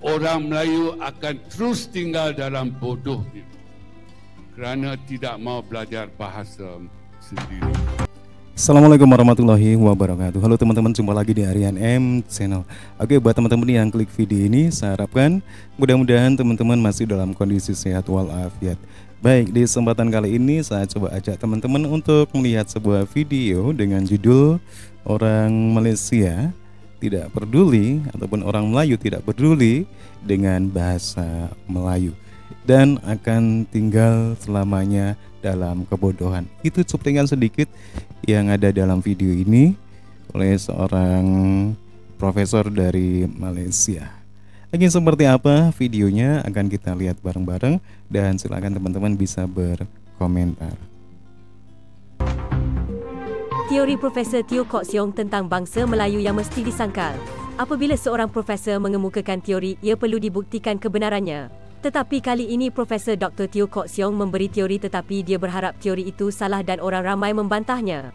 orang Melayu akan terus tinggal dalam bodoh kerana tidak mau belajar bahasa sendiri. Assalamualaikum warahmatullahi wabarakatuh. Halo teman-teman, jumpa lagi di Arian M Channel. Oke, buat teman-teman yang klik video ini Saya harapkan mudah-mudahan teman-teman masih dalam kondisi sehat walafiat. Baik, di kesempatan kali ini saya coba ajak teman-teman untuk melihat sebuah video dengan judul Orang Malaysia tidak peduli ataupun orang Melayu tidak peduli dengan bahasa Melayu dan akan tinggal selamanya dalam kebodohan. Itu cuplikan sedikit yang ada dalam video ini oleh seorang profesor dari Malaysia. Lagi seperti apa videonya akan kita lihat bareng-bareng dan silakan teman-teman bisa berkomentar. Teori Profesor Teo Kok Siong tentang bangsa Melayu yang mesti disangkal. Apabila seorang profesor mengemukakan teori, ia perlu dibuktikan kebenarannya. Tetapi kali ini Profesor Dr. Teo Kok Siong memberi teori tetapi dia berharap teori itu salah dan orang ramai membantahnya.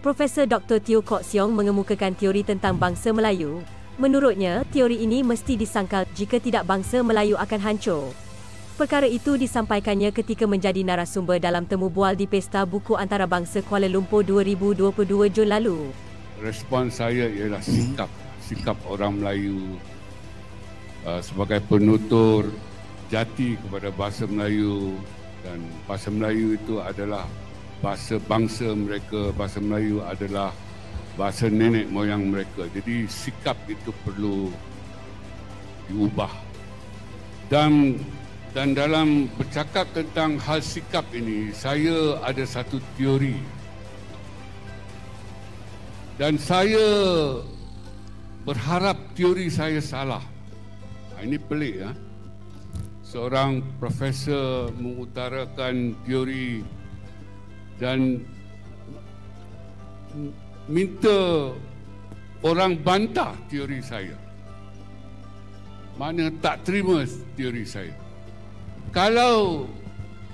Profesor Dr. Teo Kok Siong mengemukakan teori tentang bangsa Melayu. Menurutnya, teori ini mesti disangkal jika tidak bangsa Melayu akan hancur. Perkara itu disampaikannya ketika menjadi narasumber dalam temu bual di Pesta Buku Antarabangsa Kuala Lumpur 2022 Jun lalu. Respon saya ialah sikap, sikap orang Melayu uh, sebagai penutur jati kepada bahasa Melayu dan bahasa Melayu itu adalah bahasa bangsa mereka, bahasa Melayu adalah bahasa nenek moyang mereka. Jadi sikap itu perlu diubah. Dan dan dalam bercakap tentang hal sikap ini, saya ada satu teori. Dan saya berharap teori saya salah. Ha, ini pelik ya. Seorang profesor mengutarakan teori dan minta orang bantah teori saya. Mana tak terima teori saya kalau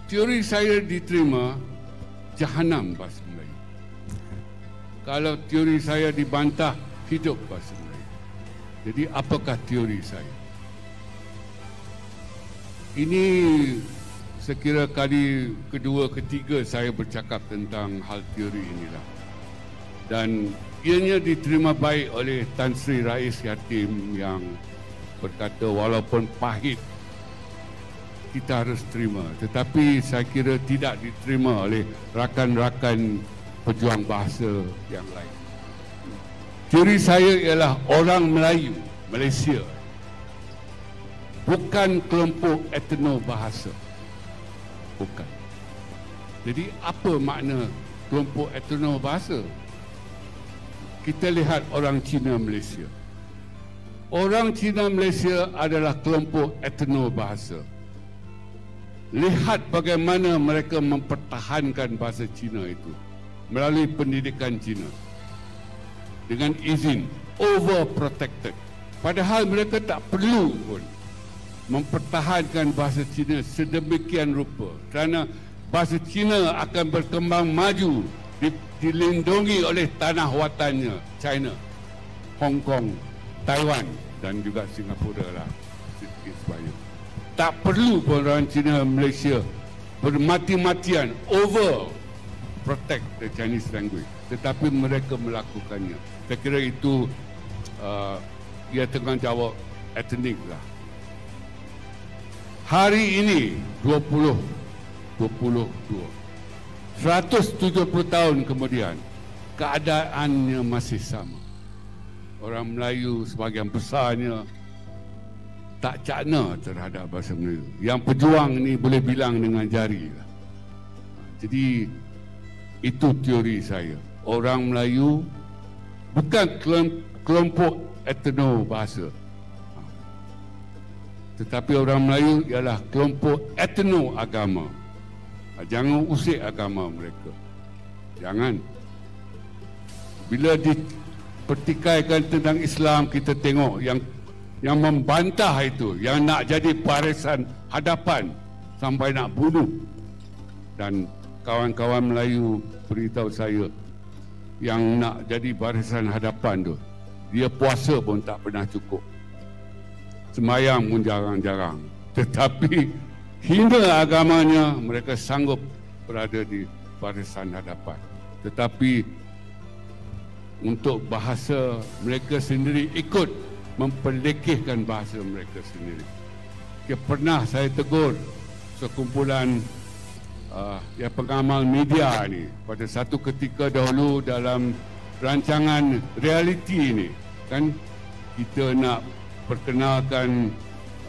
teori saya diterima jahanam bahasa Melayu. Kalau teori saya dibantah hidup bahasa Melayu. Jadi apakah teori saya? Ini sekira kali kedua ketiga saya bercakap tentang hal teori inilah. Dan ianya diterima baik oleh Tan Sri Rais Yatim yang berkata walaupun pahit kita harus terima. Tetapi saya kira tidak diterima oleh rakan-rakan pejuang bahasa yang lain. Teori saya ialah orang Melayu Malaysia. Bukan kelompok etno bahasa bukan. Jadi apa makna kelompok etno bahasa kita lihat orang Cina Malaysia. Orang Cina Malaysia adalah kelompok etno bahasa lihat bagaimana mereka mempertahankan bahasa Cina itu melalui pendidikan Cina dengan izin overprotected. Padahal mereka tak perlu pun mempertahankan bahasa Cina sedemikian rupa kerana bahasa Cina akan berkembang maju dilindungi oleh tanah watannya China Hong Kong Taiwan dan juga Singapura lah tak perlu pun orang Cina Malaysia bermati-matian over protect the Chinese language. Tetapi mereka melakukannya. Saya kira itu uh, ia tanggungjawab etnik lah. Hari ini 20 22 170 tahun kemudian keadaannya masih sama. Orang Melayu sebagian besarnya tak cakna terhadap bahasa Melayu. Yang pejuang ni boleh bilang dengan jari. Jadi itu teori saya. Orang Melayu bukan kelompok etno bahasa. Tetapi orang Melayu ialah kelompok etno agama. Jangan usik agama mereka. Jangan. Bila dipertikaikan tentang Islam, kita tengok yang yang membantah itu yang nak jadi barisan hadapan sampai nak bunuh dan kawan-kawan Melayu beritahu saya yang nak jadi barisan hadapan tu dia puasa pun tak pernah cukup semayang pun jarang-jarang. Tetapi hingga agamanya mereka sanggup berada di barisan hadapan. Tetapi untuk bahasa mereka sendiri ikut memperlekehkan bahasa mereka sendiri. Okay, pernah saya tegur sekumpulan uh, ya pengamal media ni pada satu ketika dahulu dalam rancangan reality ini kan? Kita nak perkenalkan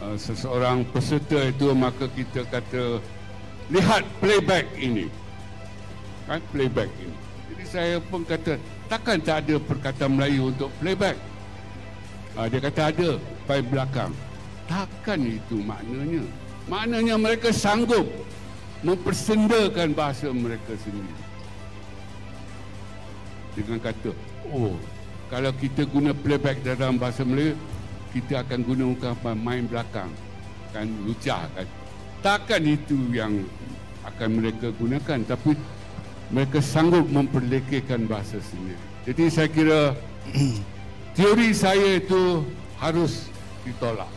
uh, seseorang peserta itu maka kita kata lihat playback ini. Kan? Playback ini. Jadi saya pun kata takkan tak ada perkataan Melayu untuk playback uh, dia kata ada pai belakang. Takkan itu maknanya? Maknanya mereka sanggup mempersendakan bahasa mereka sendiri. Dengan kata oh kalau kita guna playback dalam bahasa Melayu kita akan guna ungkapan main belakang. Kan lucah kan? Takkan itu yang akan mereka gunakan tapi mereka sanggup memperlekehkan bahasa sendiri. Jadi saya kira teori saya itu harus ditolak.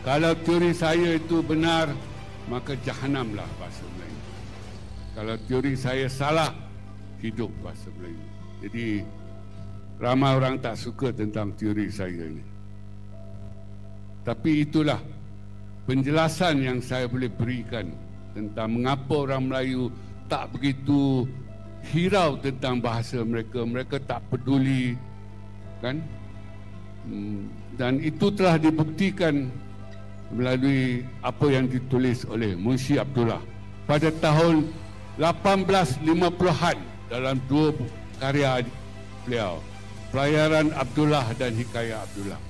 Kalau teori saya itu benar maka jahanamlah bahasa Melayu. Kalau teori saya salah hidup bahasa Melayu. Jadi ramai orang tak suka tentang teori saya ini. Tapi itulah penjelasan yang saya boleh berikan tentang mengapa orang Melayu tak begitu hirau tentang bahasa mereka. Mereka tak peduli kan? Hmm, dan itu telah dibuktikan melalui apa yang ditulis oleh Munshi Abdullah. Pada tahun 1850-an dalam dua karya beliau Pelayaran Abdullah dan Hikayat Abdullah.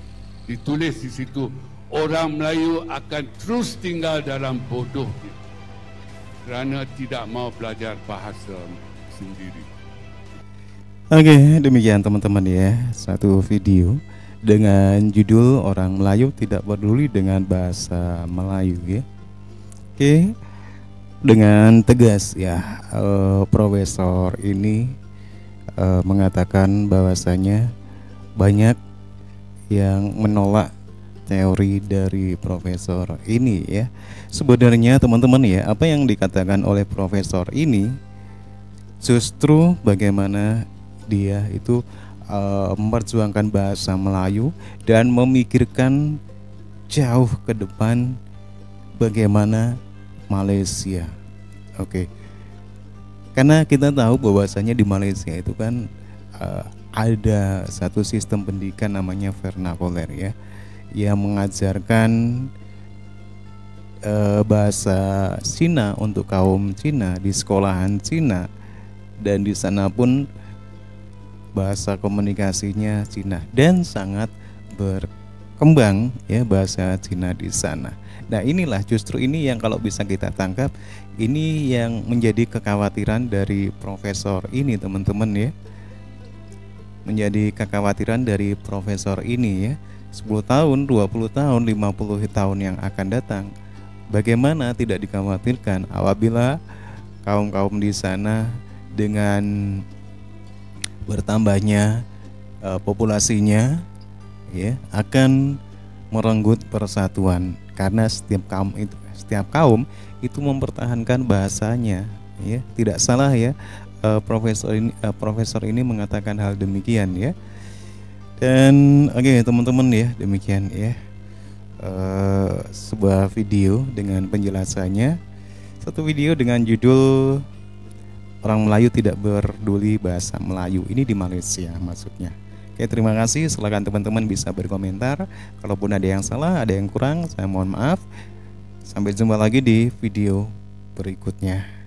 Ditulis di situ orang Melayu akan terus tinggal dalam bodoh kerana tidak mau belajar bahasa sendiri. Oke, demikian teman-teman ya, satu video dengan judul orang Melayu tidak peduli dengan bahasa Melayu ya. Oke dengan tegas ya uh, profesor ini uh, mengatakan bahwasanya banyak yang menolak teori dari profesor ini ya. Sebenarnya teman-teman ya, apa yang dikatakan oleh profesor ini justru bagaimana dia itu uh, memperjuangkan bahasa Melayu dan memikirkan jauh ke depan bagaimana Malaysia. Oke. Okay. Karena kita tahu bahwasanya di Malaysia itu kan uh, ada satu sistem pendidikan namanya vernacular ya yang mengajarkan uh, bahasa Cina untuk kaum Cina di sekolahan Cina dan di sana pun bahasa komunikasinya Cina. Dan sangat berkembang ya bahasa Cina di sana. Nah inilah justru ini yang kalau bisa kita tangkap ini yang menjadi kekhawatiran dari profesor ini teman-teman ya. Menjadi kekhawatiran dari profesor ini ya. 10 tahun, 20 tahun, 50 tahun yang akan datang. Bagaimana tidak dikhawatirkan apabila kaum-kaum di sana dengan bertambahnya uh, populasinya ya akan merenggut persatuan. Karena setiap kaum itu setiap kaum itu mempertahankan bahasanya ya. Tidak salah ya uh, profesor ini uh, profesor ini mengatakan hal demikian ya. Dan oke okay, teman-teman ya demikian ya. Uh, sebuah video dengan penjelasannya. Satu video dengan judul orang Melayu tidak berduli bahasa Melayu ini di Malaysia maksudnya Oke, terima kasih. Silakan teman-teman bisa berkomentar. Kalaupun ada yang salah, ada yang kurang, saya mohon maaf. Sampai jumpa lagi di video berikutnya.